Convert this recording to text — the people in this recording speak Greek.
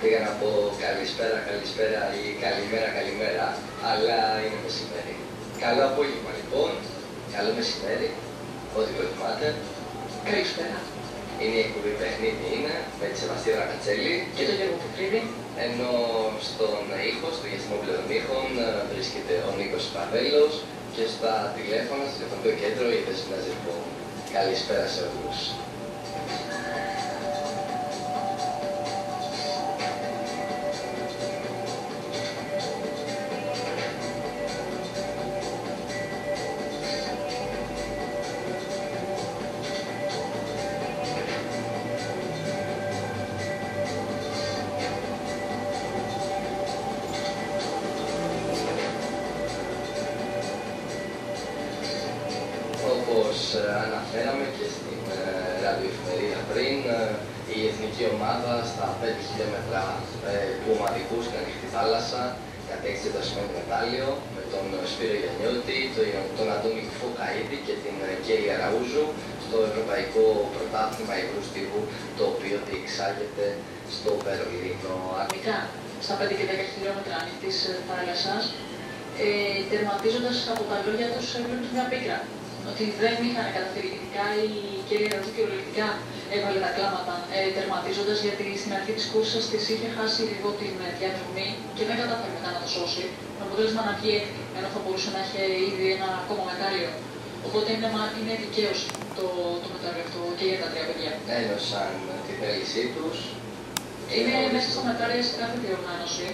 Πήγα να πω καλησπέρα, καλησπέρα ή καλημέρα, καλημέρα, αλλά είναι μεσημέρι. Καλό απόγευμα λοιπόν, καλό μεσημέρι, ό,τι προτιμάτε. Καλησπέρα. Είναι η εκπομπή παιχνίδι είναι, με τη Σεβαστία Ρακατσέλη και τον Γιώργο Κουκρίδη. ενώ στον ήχος, στο διαστημό των ήχων, βρίσκεται ο Νίκος Παβέλος και στα τηλέφωνα, στο τηλεφωνικό κέντρο, η Δεσμina Ζερβό. Καλησπέρα σε όλους. Όπως ε, αναφέραμε και στην ε, ραδιοεφημερίδα πριν, ε, η εθνική ομάδα στα 5 χιλιόμετρα ε, του ομαδικού στην ανοιχτή θάλασσα κατέκτησε το σημείο μετάλλιο με τον Σπύρο Γιαννιώτη, τον, τον Αντώνη Φωκαίδη και την ε, Κέλλη Αραούζου στο Ευρωπαϊκό Πρωτάθλημα Υγρούς Στίβου, το οποίο διεξάγεται στο Βερολίνο. Μικρά, στα 5 και 10 χιλιόμετρα ανοιχτής θάλασσας, ε, τερματίζοντας από τα λόγια τους σε μια πίκρα. Ότι δεν είχαν καταφέρει ειδικά η κυρία Ραούζου κυριολεκτικά έβαλε τα κλάματα ε, τερματίζοντας γιατί στην αρχή της κούρσας της είχε χάσει λίγο την ε, διαδρομή και δεν κατάφερε μετά να το σώσει. Με αποτέλεσμα να βγει έκτη, ενώ θα μπορούσε να έχει ήδη ένα ακόμα μετάλλιο. Οπότε είναι, μα- είναι δικαίως το, το μετάλλιο αυτό και για τα τρία παιδιά. Ένωσαν τη θέλησή τους. Είναι μέσα στα μετάλλια σε κάθε διοργάνωση.